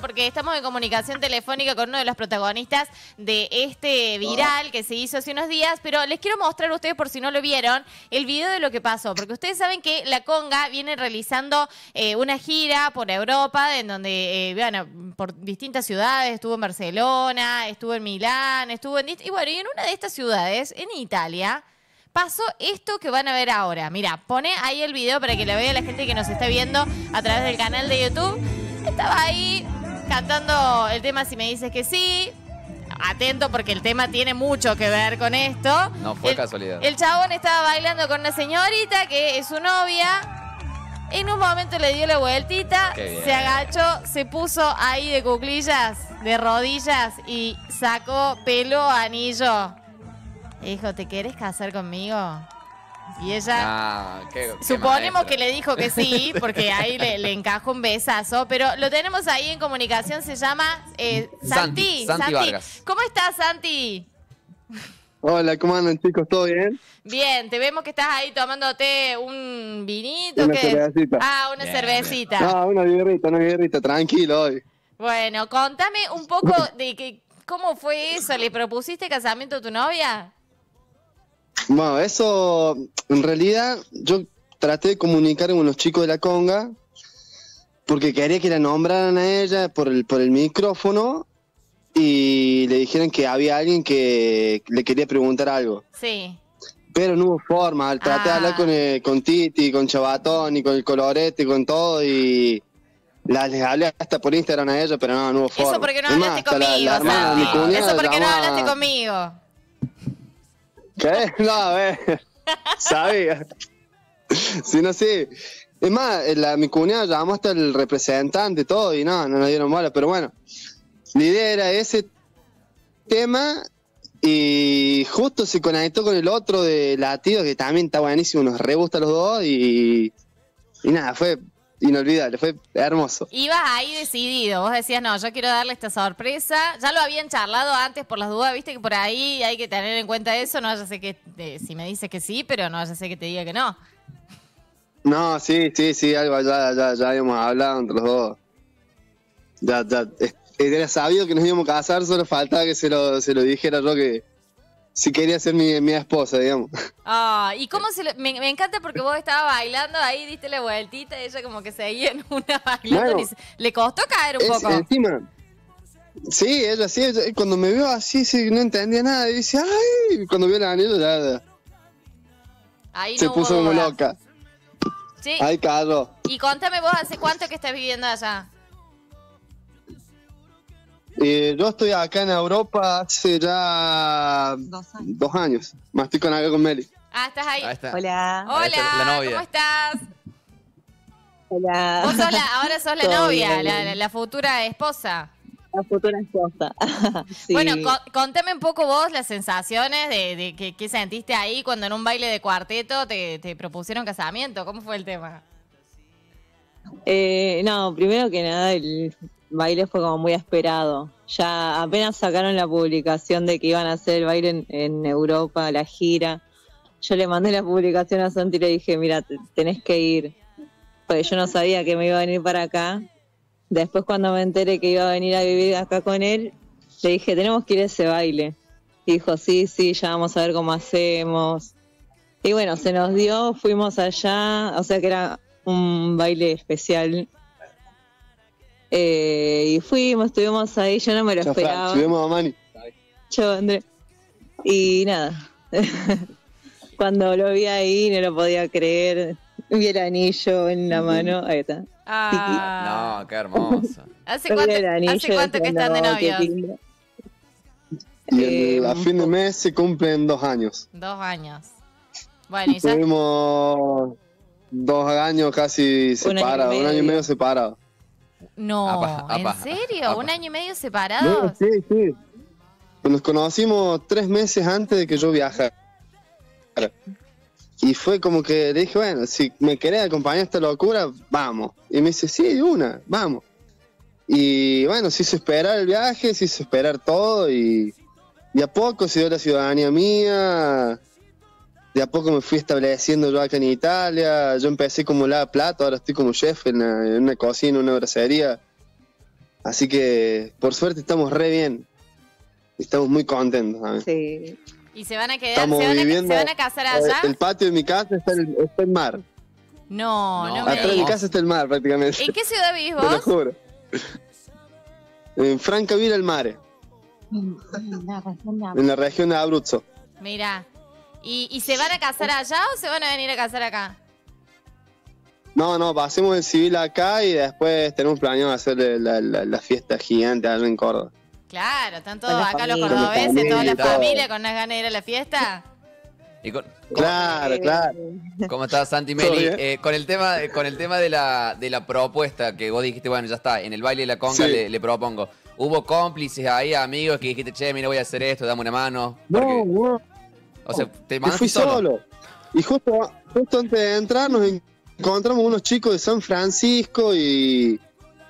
porque estamos en comunicación telefónica con uno de los protagonistas de este viral que se hizo hace unos días, pero les quiero mostrar a ustedes, por si no lo vieron, el video de lo que pasó, porque ustedes saben que la Conga viene realizando eh, una gira por Europa, en donde, eh, bueno, por distintas ciudades, estuvo en Barcelona, estuvo en Milán, estuvo en... Y bueno, y en una de estas ciudades, en Italia, pasó esto que van a ver ahora. Mira, pone ahí el video para que lo vea la gente que nos está viendo a través del canal de YouTube. Estaba ahí cantando el tema Si me dices que sí. Atento porque el tema tiene mucho que ver con esto. No fue El- casualidad. El chabón estaba bailando con una señorita que es su novia. En un momento le dio la vueltita, se agachó, se puso ahí de cuclillas, de rodillas y sacó pelo, anillo. Dijo, ¿te quieres casar conmigo? Y ella... Ah, qué- qué Suponemos que le dijo que sí, porque ahí le, le encajó un besazo, pero lo tenemos ahí en comunicación, se llama eh, Santi. Santi, Santi Vargas. ¿Cómo estás, Santi? Hola, ¿cómo andan chicos? ¿Todo bien? Bien, te vemos que estás ahí tomándote un vinito. Una ¿qué es? cervecita. Ah, una Bien, cervecita. No, una birrita, una birrita, tranquilo hoy. Bueno, contame un poco de que, cómo fue eso. ¿Le propusiste casamiento a tu novia? Bueno, eso, en realidad, yo traté de comunicar con los chicos de la conga porque quería que la nombraran a ella por el, por el micrófono y le dijeran que había alguien que le quería preguntar algo. Sí. Pero no hubo forma, traté de Ah. hablar con, eh, con Titi, con Chabatón y con el colorete, con todo y la, les hablé hasta por Instagram a ella, pero no, no hubo forma. Eso porque no hablaste conmigo, la hermana de mi Santi. cuñada Eso porque no hablaste conmigo. No, a ver. Sabía. Si no, sí. Es más, la, mi cuñada llamó hasta el representante y todo y no, no nos dieron bola. Pero bueno, la idea era ese tema y justo se conectó con el otro de latido que también está buenísimo, nos re gusta los dos y nada, fue inolvidable, fue hermoso. Ibas ahí decidido, vos decías, no, yo quiero darle esta sorpresa. Ya lo habían charlado antes por las dudas, viste que por ahí hay que tener en cuenta eso. No, ya sé que si me dices que sí, pero no, ya sé que te diga que no. No, sí, sí, sí, algo ya, ya, ya habíamos hablado entre los dos. Ya, ya, era sabido que nos íbamos a casar, solo faltaba que se lo, se lo dijera yo que si quería ser mi, mi esposa, digamos. Ah, y cómo se lo- me, me encanta porque vos estabas bailando ahí, diste la vueltita y ella como que seguía en una bailando. Bueno. y le costó caer un Es- poco. encima, sí, ella sí, ella- cuando me vio así, sí, no entendía nada, y dice, ay, cuando vio el anillo ya, Ahí se no puso como loca. Sí. Ay, Carlos. Y contame vos, ¿hace cuánto que estás viviendo allá? Eh, yo estoy acá en Europa hace ya dos años. Más estoy con acá con Meli. Ah, estás ahí. Ahí está. Hola. Hola, Ahí está la novia. ¿cómo estás? Hola. Vos sos la- ahora sos la Todo novia, la, la- la futura esposa. La futura esposa. Sí. Bueno, co- contame un poco vos las sensaciones de, de que, que sentiste ahí cuando en un baile de cuarteto te, te propusieron casamiento. ¿Cómo fue el tema? Eh, no, primero que nada, el baile fue como muy esperado. Ya apenas sacaron la publicación de que iban a hacer el baile en, en Europa, la gira. Yo le mandé la publicación a Santi y le dije, mira, te- tenés que ir. Porque yo no sabía que me iba a venir para acá. Después cuando me enteré que iba a venir a vivir acá con él, le dije, tenemos que ir a ese baile. Y dijo, sí, sí, ya vamos a ver cómo hacemos. Y bueno, se nos dio, fuimos allá, o sea que era un baile especial. Eh, y fuimos, estuvimos ahí, yo no me lo esperaba. subimos a Mani. Chao, André. Y nada, cuando lo vi ahí no lo podía creer. Vi el anillo en la mano, ahí está. Ah, No, qué hermoso. ¿Hace cuánto, ¿hace cuánto que están de novios? Y el- Eh, a fin de mes se cumplen dos años. Dos años. Bueno, y ya. Tuvimos dos años casi separados, un año y medio. medio separados. No, Apa, apa, ¿en serio? apa. ¿Un año y medio No, separados? sí, sí. Nos conocimos tres meses antes de que yo viajara. Y fue como que le dije, bueno, si me querés acompañar a esta locura, vamos. Y me dice, sí, una, vamos. Y bueno, se hizo esperar el viaje, se hizo esperar todo y de a poco se dio la ciudadanía mía. De a poco me fui estableciendo yo acá en Italia. Yo empecé como la plata, ahora estoy como chef en una, en una cocina, en una bracería. Así que, por suerte, estamos re bien. Estamos muy contentos. ¿sabes? Sí. ¿Y se van a quedar? Estamos ¿Se van a, viviendo- ¿Se van a casar allá? El patio de mi casa está el, está el mar. No, no, No, me Atrás de mi casa está el mar, prácticamente. ¿En qué ciudad vivís Te lo vos? juro. En Francavilla el Mare, en la región de Abruzzo. Mira. ¿Y, ¿Y se van a casar allá o se van a venir a casar acá? No, no, pasemos el civil acá y después tenemos planeado hacer la, la- la fiesta gigante allá en Córdoba. Claro, están todos acá los cordobeses, toda la familia, con unas ganas de ir a la fiesta. Y con- ¿cómo, Claro, claro. cómo estás, Santi ¿Todo Meli? Eh, con el tema, con el tema de la, de la propuesta que vos dijiste, bueno, ya está, en el baile de la conga Sí. le, le propongo. ¿Hubo cómplices ahí, amigos, que dijiste, che, mira, voy a hacer esto, dame una mano? Porque- No, no, o sea, te mandaste fui solo. solo. Y justo, justo antes de entrar nos encontramos unos chicos de San Francisco y,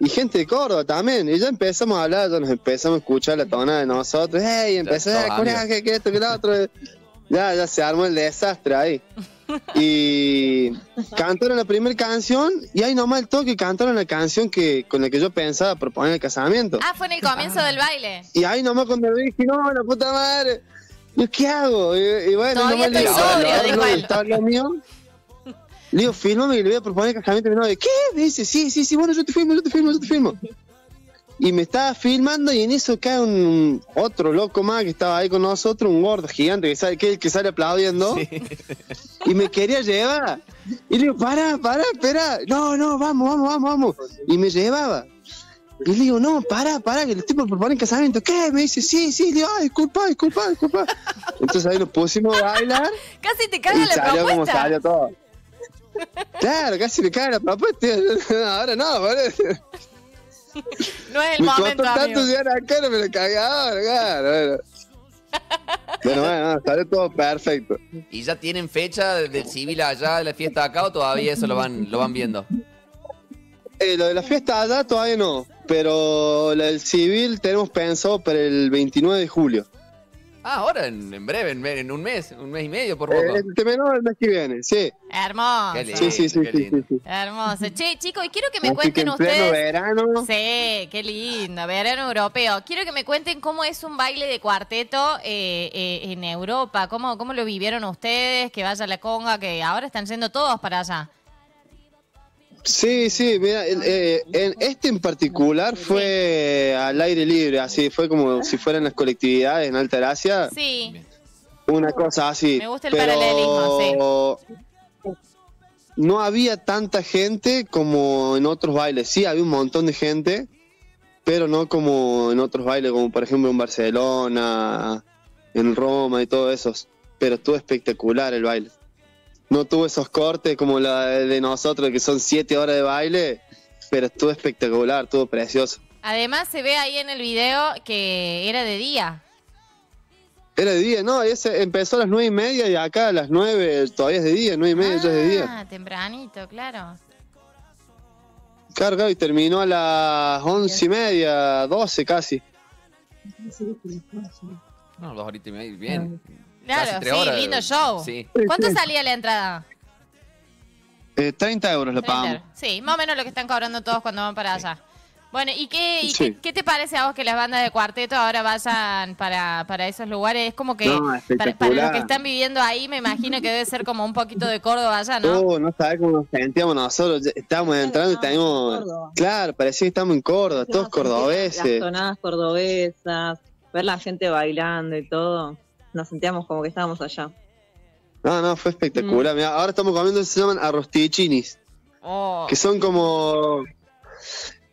y gente de Córdoba también. Y ya empezamos a hablar, ya nos empezamos a escuchar la tona de nosotros. ¡Ey! Empezó a amigos. que, esto, que lo otro. Ya, ya se armó el desastre ahí. Y cantaron la primera canción y ahí nomás el toque cantaron la canción que con la que yo pensaba proponer el casamiento. Ah, fue en el comienzo del baile. Y ahí nomás cuando dije, no, la puta madre, ¿yo qué hago? Y, y bueno, Todavía le estoy digo, sobrio, "Ahora dijo no, él". está lo mío. Le digo, fírmame y le voy a proponer el casamiento a mi novia. ¿Qué? Me dice, sí, sí, sí, bueno, yo te firmo, yo te firmo, yo te firmo. Y me estaba filmando y en eso cae un otro loco más que estaba ahí con nosotros, un gordo gigante que sale, que, es el que sale aplaudiendo. Y me quería llevar. Y le digo, para, para, espera. No, no, vamos, vamos, vamos, vamos. Y me llevaba. Y le digo, no, para, para, que le estoy por proponer casamiento. ¿Qué? Me dice, sí, sí. Le digo, ay, disculpa, disculpa, disculpa. Entonces ahí nos pusimos a bailar Casi te y caga la salió como propuesta. salió todo. Claro, casi me cae la propuesta. Ahora no, boludo. No es el Me momento, amigo. tanto llegar acá, no me lo cagué ahora, claro. Bueno, bueno, bueno, salió todo perfecto. ¿Y ya tienen fecha del civil allá, de la fiesta acá, o todavía eso lo van, lo van viendo? Eh, lo de la fiesta allá todavía no, pero la del civil tenemos pensado para el 29 de julio. Ah, ahora, en, en breve, en, en un mes, un mes y medio por poco. Eh, este menor el mes que viene, sí. Hermoso. Qué lindo. Sí, sí, sí, qué sí, lindo. sí, sí. Hermoso. Che, chicos, y quiero que me Así que cuenten en pleno ustedes. verano. Sí, qué lindo, verano europeo. Quiero que me cuenten cómo es un baile de cuarteto eh, eh, en Europa, cómo, cómo lo vivieron ustedes, que vaya la conga, que ahora están yendo todos para allá. Sí, sí, mira, eh, en este en particular fue al aire libre, así fue como si fueran las colectividades en Alta Gracia, Sí, una cosa así. Me gusta el pero paralelismo, No había tanta gente como en otros bailes, sí, había un montón de gente, pero no como en otros bailes, como por ejemplo en Barcelona, en Roma y todo eso. Pero estuvo espectacular el baile. No tuvo esos cortes como la de nosotros, que son siete horas de baile, pero estuvo espectacular, estuvo precioso. además se ve ahí en el video que era de día. Era de día, no, ese empezó a las nueve y media y acá a las nueve todavía es de día, nueve y media ya es de día. Ah, tempranito, claro. Claro, claro, y terminó a las once y media, doce casi. No, dos horitas y media, bien. Claro, Casi tres sí, horas. lindo show. Sí. ¿Cuánto salía la entrada? Eh, 30 euros la pagamos. Sí, más o menos lo que están cobrando todos cuando van para allá. Bueno, ¿y, qué, y Sí. qué, qué te parece a vos que las bandas de cuarteto ahora vayan para, para esos lugares? Es como que No, para, los que están viviendo ahí, me imagino que debe ser como un poquito de Córdoba allá, ¿no? Oh, no sabes cómo nos sentíamos nosotros. ya Estábamos entrando y estábamos en teníamos. Córdoba. Claro, parecía que estábamos en Córdoba, todos Las cordobeses. tonadas cordobesas, ver la gente bailando y todo. Nos sentíamos como que estábamos allá. No, no, fue espectacular. Mirá, ahora estamos comiendo, se llaman arrostichinis, Oh, que son como.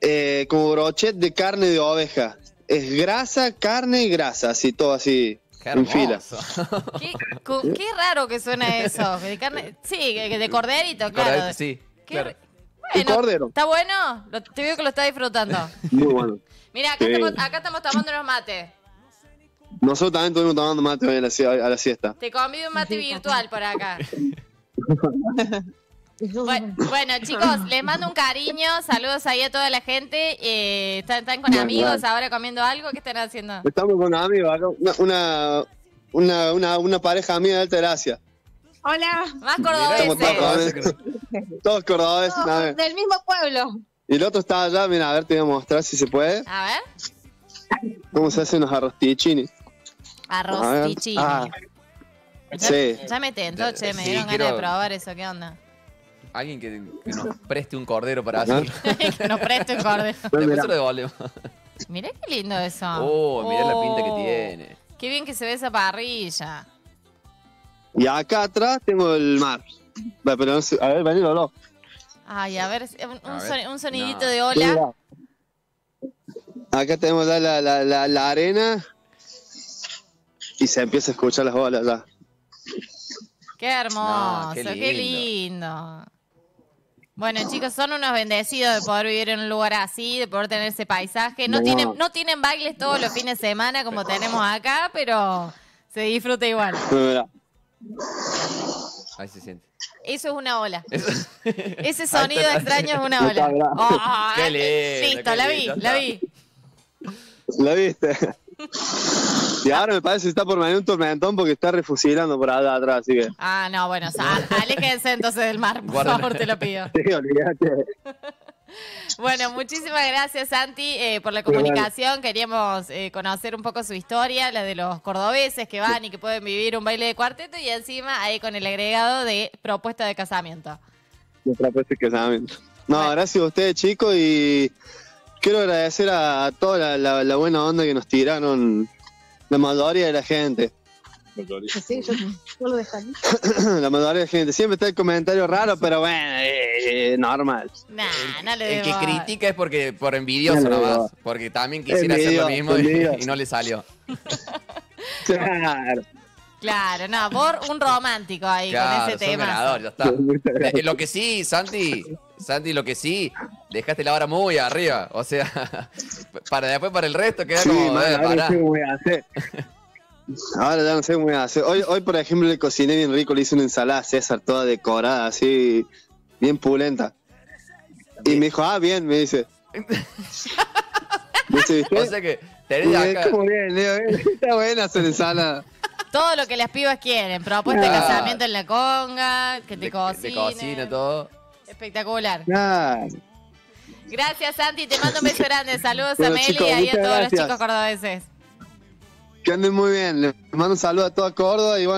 eh, como brochet de carne de oveja. Es grasa, carne y grasa, así, todo así. Qué en fila. qué, raro que suena eso. De carne, sí, que de corderito, claro. Sí, Qué claro. Bueno, cordero. ¿Está bueno? Lo- te veo que lo estás disfrutando. Muy bueno. Mira, acá, Sí. estamos, acá estamos tomando unos mates. Nosotros también estuvimos tomando mate hoy a la, sie- a la siesta. Te convido un mate virtual por acá. Bueno, bueno, chicos, les mando un cariño, saludos ahí a toda la gente. Eh, ¿están, están con Bueno, amigos ahora comiendo algo? ¿Qué están haciendo? Estamos con amigos acá, una, una, una, una, una pareja amiga de Alta Gracia. Hola, Más cordobeses. Todos cordobeses, todos del mismo pueblo. Y el otro está allá, mira, a ver, te voy a mostrar si se puede. A ver. ¿Cómo se hacen los arrostichini? Arroz tichini. Ah, Ya, sí. ya me tentó, che, me Sí, dieron quiero- ganas de probar eso, ¿qué onda? Alguien que, que nos preste un cordero para Ajá. hacerlo. que nos preste un cordero. Después se lo devolvemos. Mirá qué lindo eso. Oh, mirá la pinta que Oh, tiene. Qué bien que se ve esa parrilla. Y acá atrás tengo el mar. Pero no sé- a ver, vení, Lolo. Ay, a ver, un, A un ver. soni- un sonidito No. de ola. Acá tenemos la, la, la arena. Y se empieza a escuchar las olas ya. Qué hermoso, No, qué qué, lindo. Bueno, chicos, son unos bendecidos de poder vivir en un lugar así, de poder tener ese paisaje. No, No. tienen, no tienen bailes todos los fines de semana como tenemos acá, pero se disfruta igual. Mira, Ahí se siente. Eso es una ola. Eso- Ese sonido extraño es una ola. Oh, Qué lindo, Listo, qué la vi, lindo la vi. ¿La viste? Y ahora me parece que está por venir un tormentón porque está refusilando por allá atrás, así que. Ah, no, bueno, o sea, aléjense entonces del mar, por Guarda- favor, te lo pido. Sí, olvídate. Bueno, muchísimas gracias, Santi, eh, por la comunicación. Queríamos eh, conocer un poco su historia, la de los cordobeses que van y que pueden vivir un baile de cuarteto y encima ahí con el agregado de propuesta de casamiento. Nuestra propuesta de casamiento. No, Bueno. gracias a ustedes, chicos, y quiero agradecer a toda la, la- la buena onda que nos tiraron la mayoría de la gente. Sí, yo, yo lo dejaría. la mayoría de la gente. Siempre está el comentario raro, pero bueno, eh, eh, normal. Nah, no le El que critica es porque por envidioso No nomás. Porque también quisiera hacer lo mismo y, no le salió. Claro. Claro, no, por un romántico ahí con ese tema. ganador, ya está. Eh, Lo que sí, Santi, Santi, lo que sí, dejaste la vara muy arriba. O sea, para después para el resto queda Sí, como, man, eh, ahora no pará. sé cómo voy a hacer. Ahora ya no sé cómo voy a hacer. Hoy, hoy, por ejemplo, le cociné bien rico, le hice una ensalada a César toda decorada, así, bien pulenta. Y me dijo, ah, bien, me dice. Dice, ¿viste? O sea que tenés acá. ¿Cómo bien, Leo? Está buena esa ensalada. Todo lo que las pibas quieren. Propuesta de Claro. casamiento en la conga, que te de- cocine. de cocina, todo. Espectacular. Claro. Gracias, Santi. Te mando un beso grande. Saludos a Meli chicos, y ahí a todos los chicos cordobeses. Que anden muy bien. Les mando un saludo a toda Córdoba y bueno.